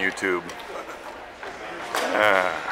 YouTube. Uh,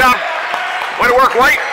job. Way to work, White.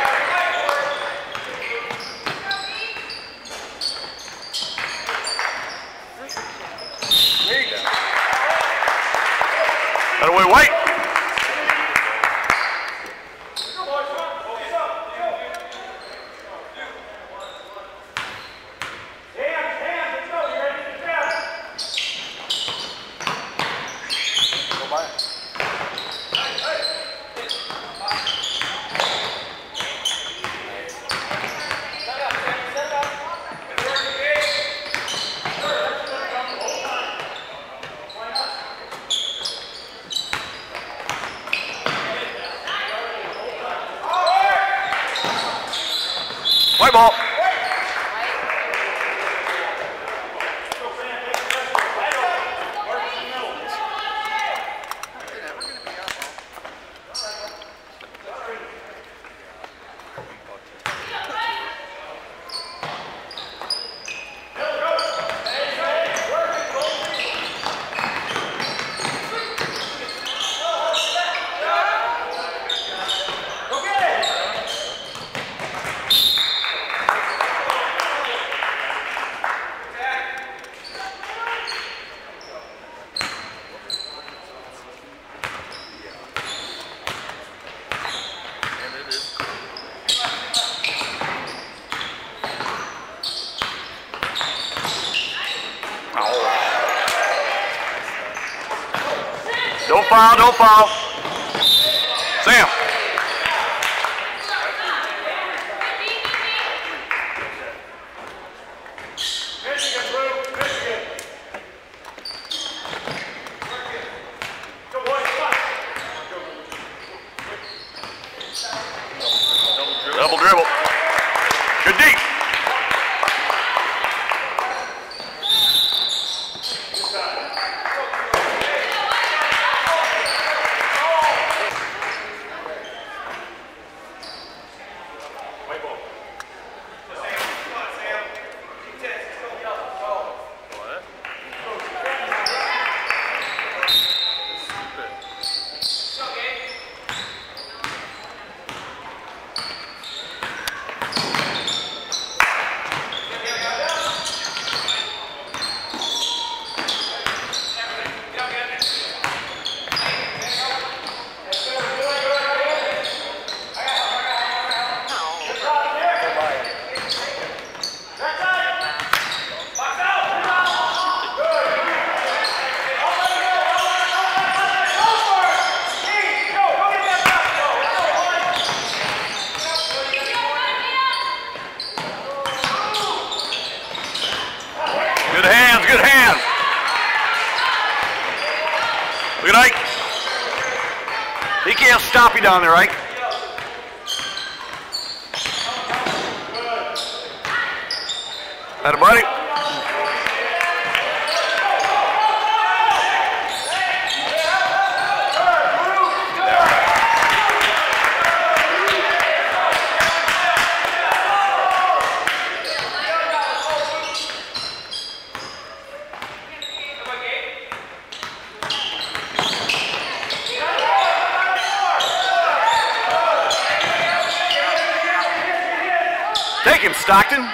Take him, Stockton.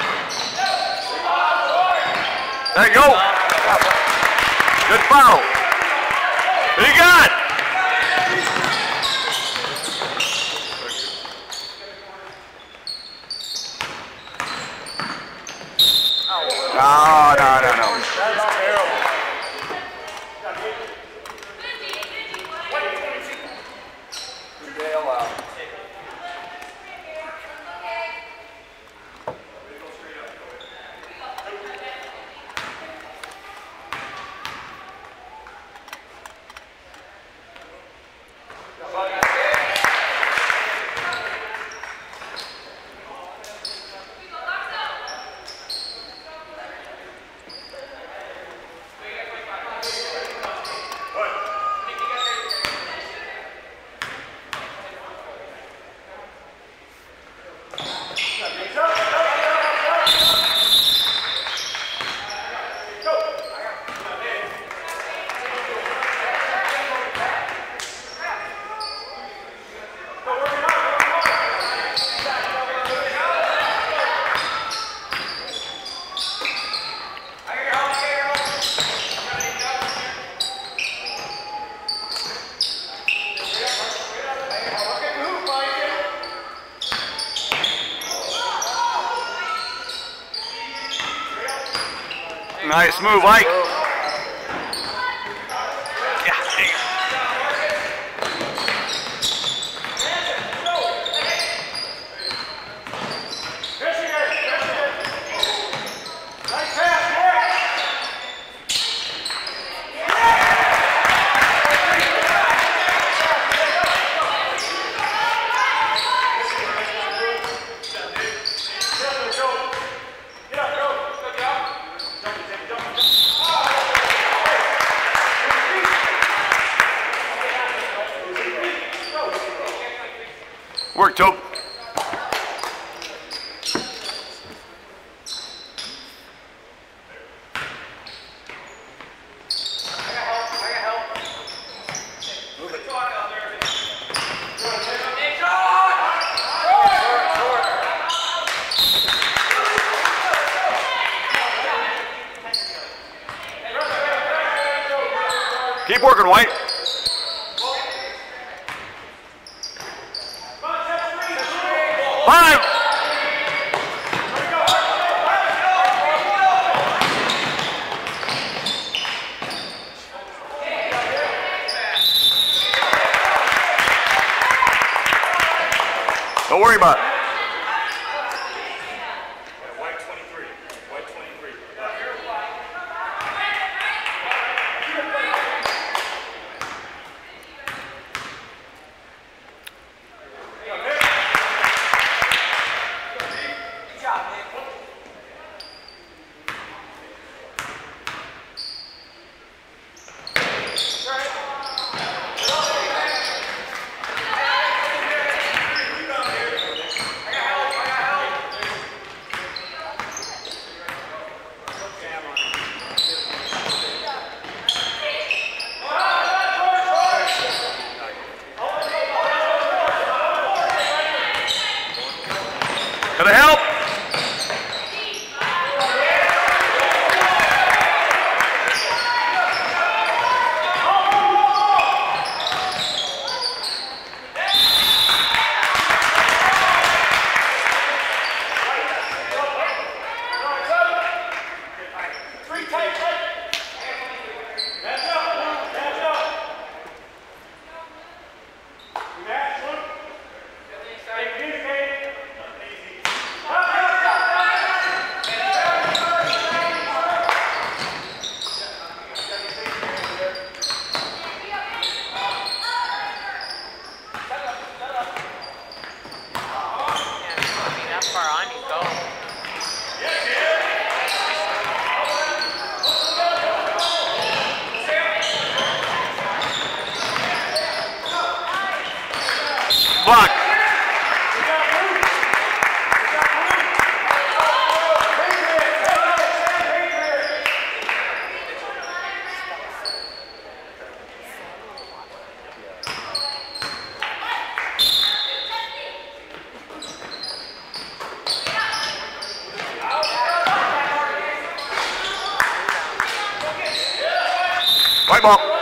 There you go. Good foul. You got? Move, Ike. Yeah, there you go. Work, Tope. Keep working, White. Five. White ball.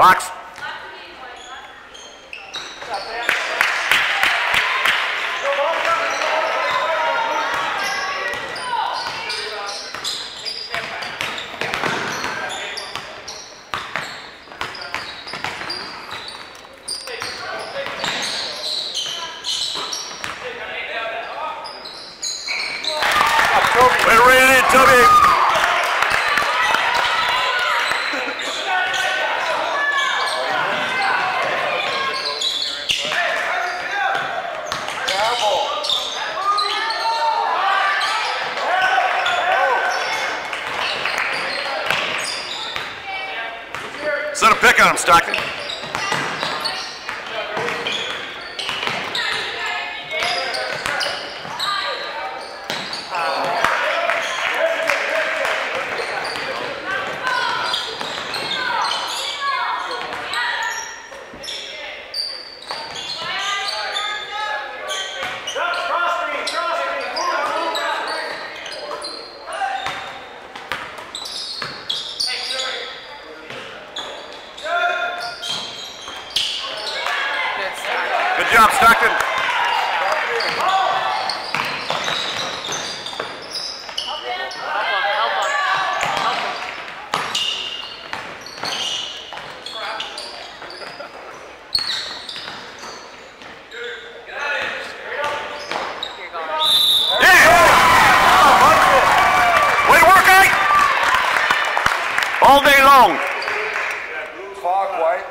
Way to rein it in, Toby. Travel. Set a pick on him, Stockton. Good job, Stockton. Yeah! Way to work, Ike! All day long. Clock, White.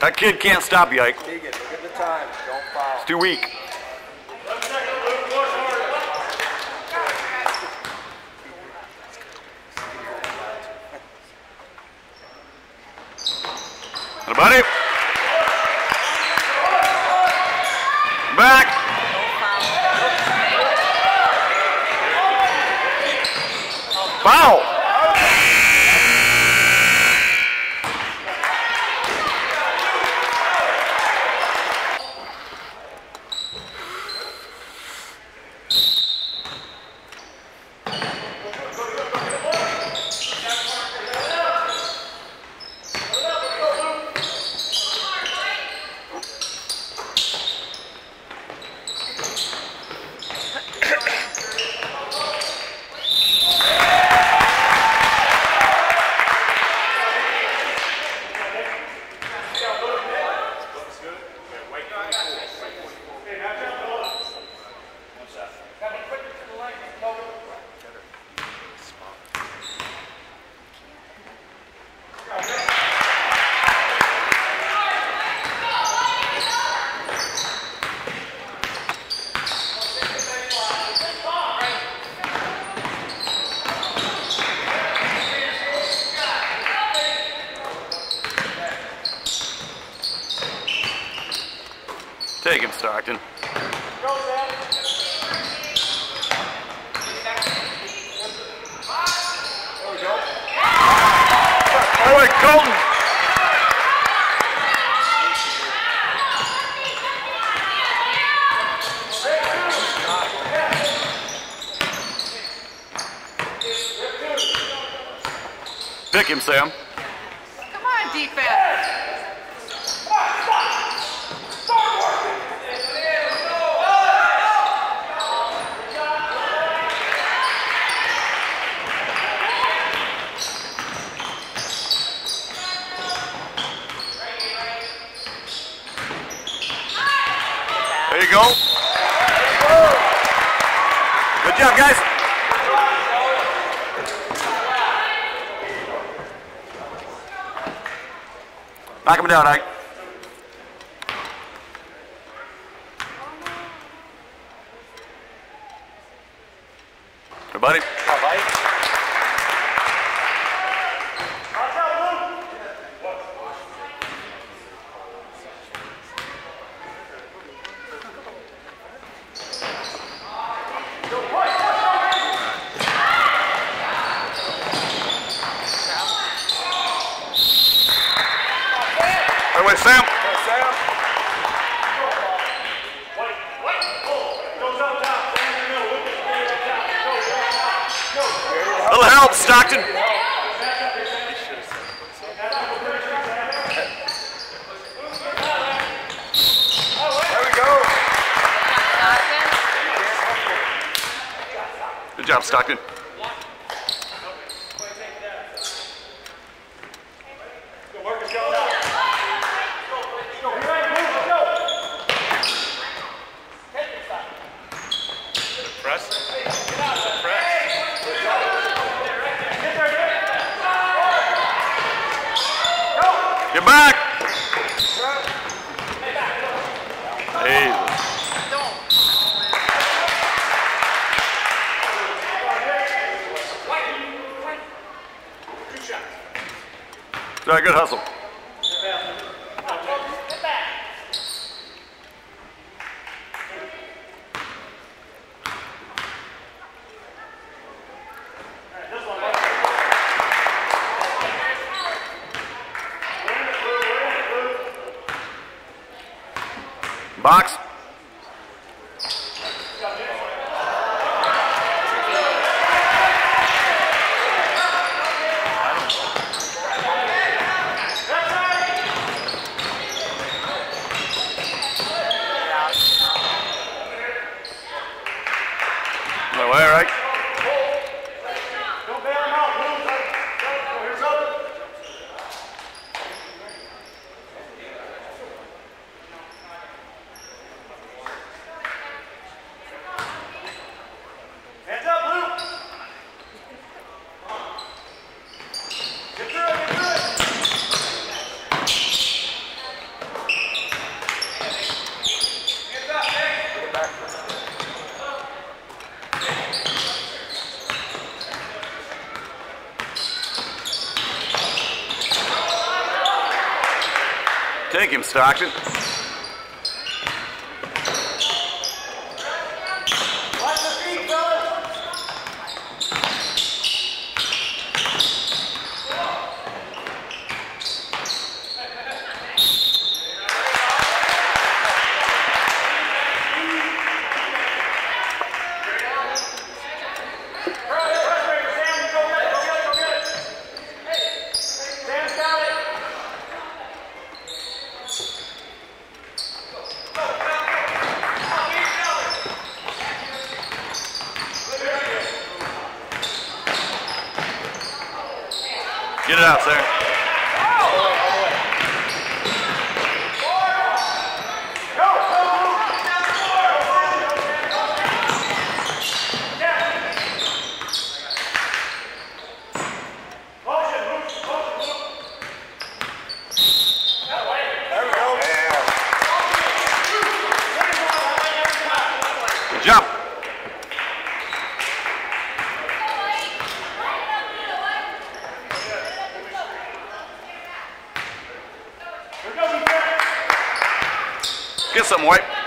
That kid can't stop you, Ike. Keegan, look at the time. Don't foul. Too weak. Buddy. Foul. Sam. Knock him down, Ike. Everybody. good hustle. Take him, Stockton. Get some wipe.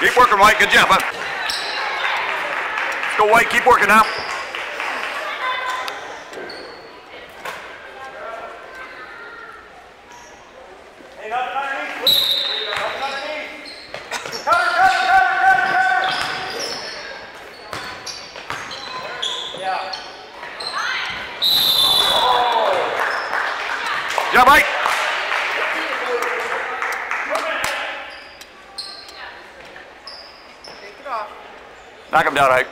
Keep working, White. Good job, huh? Let's go, White. Keep working now. Knock him down, Ike.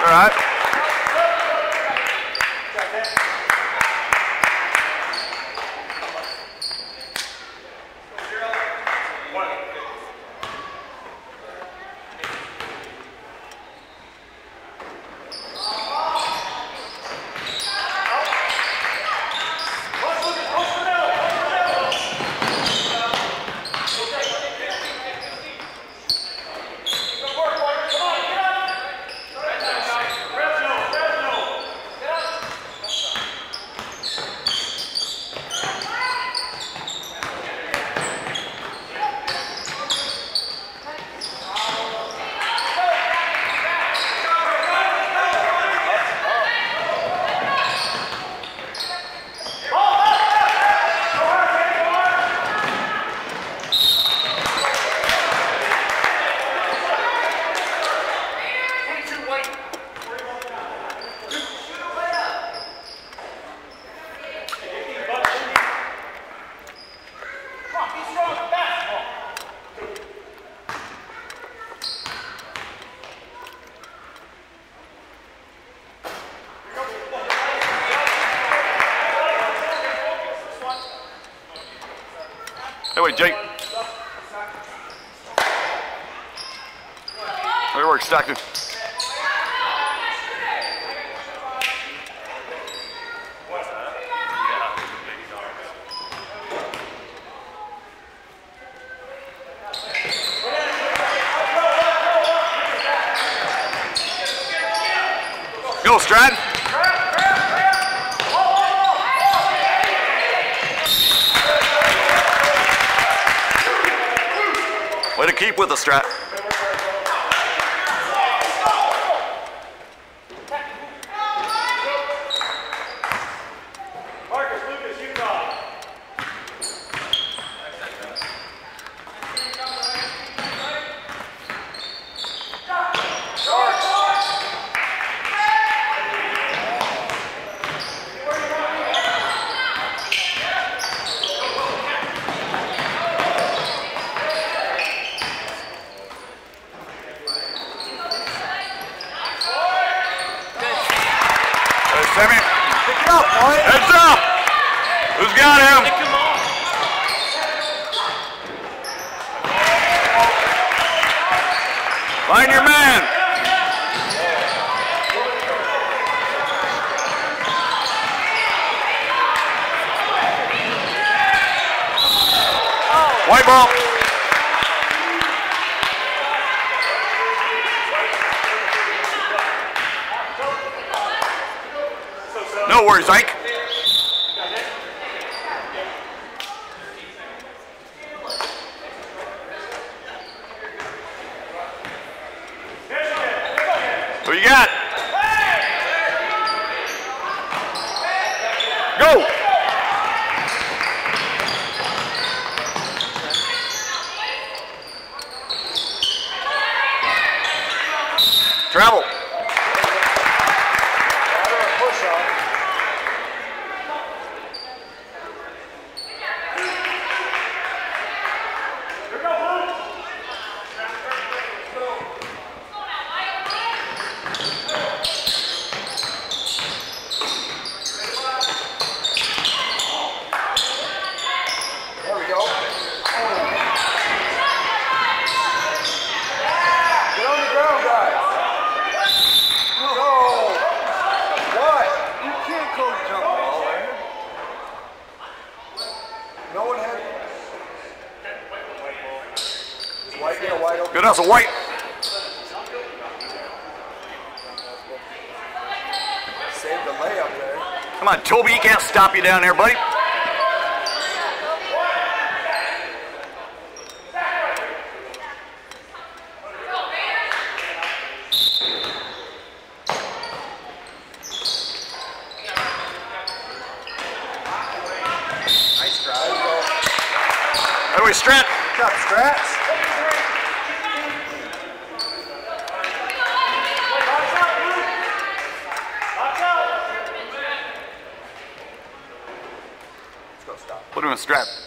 All right. Hey, wait, Jake. Good. Go, Strad. Way to keep with the Strat. Who you got? Go! Travel. That's a white. Come on, Toby, he can't stop you down there, buddy. Nice drive. we Strat. Good job, a strap.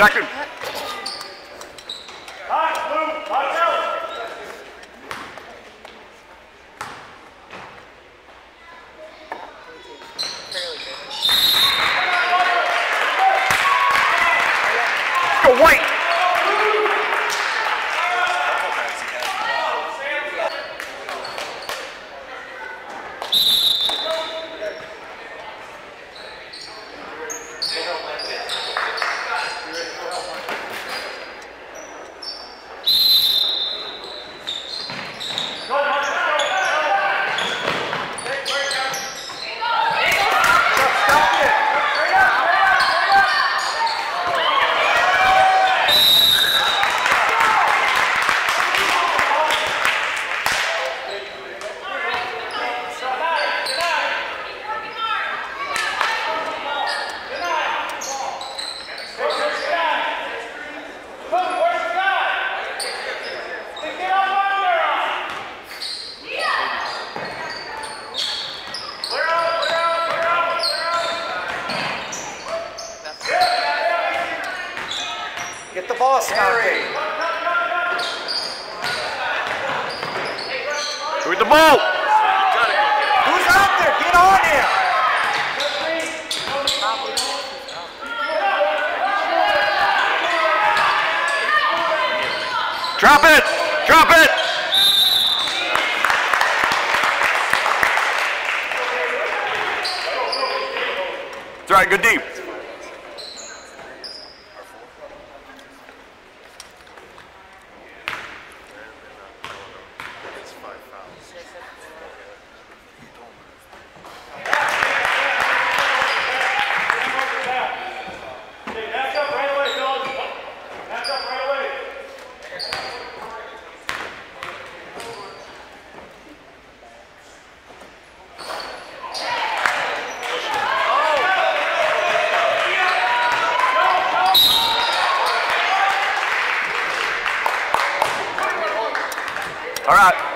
Buddy, All right.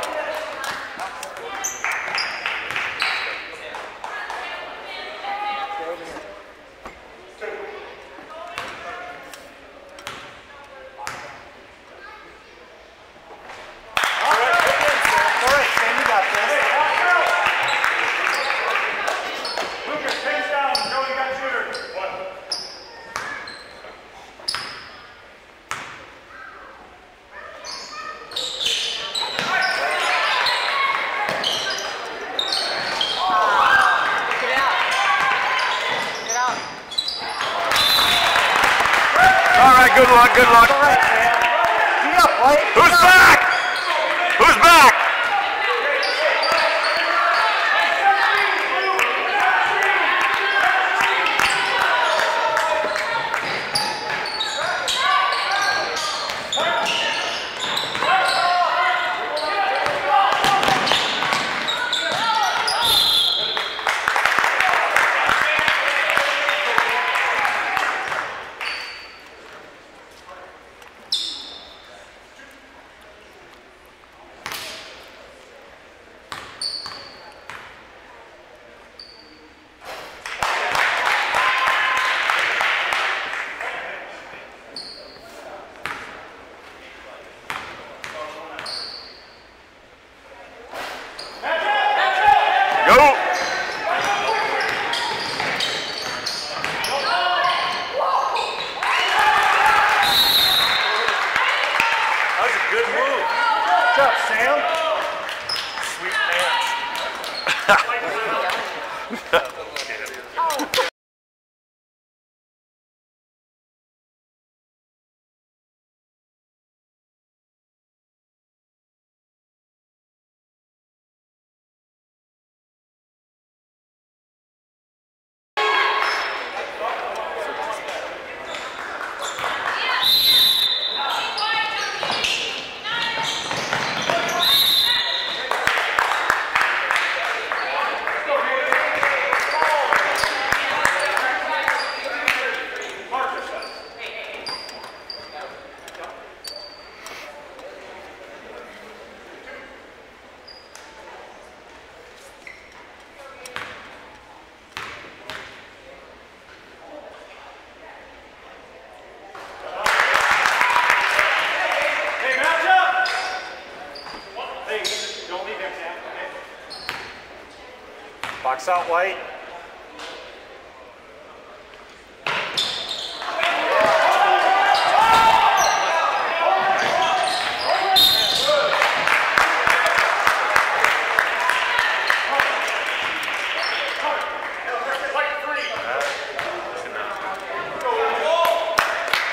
Box out white.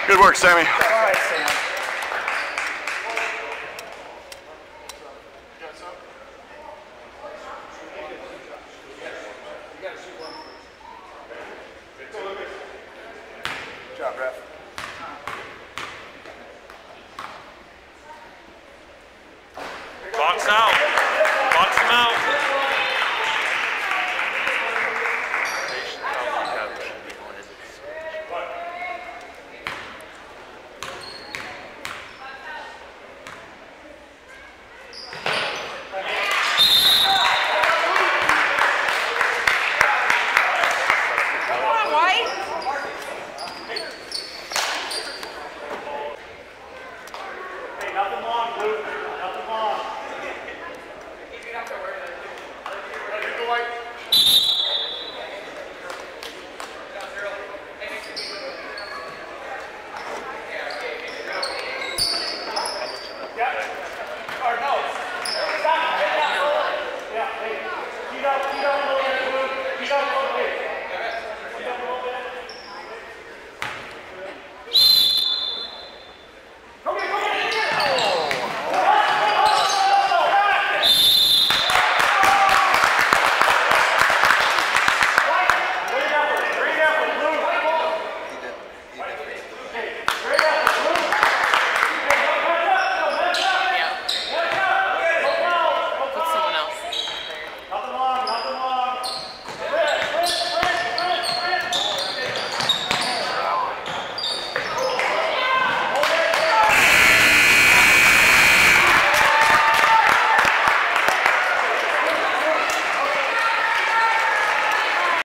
Good work, Sammy.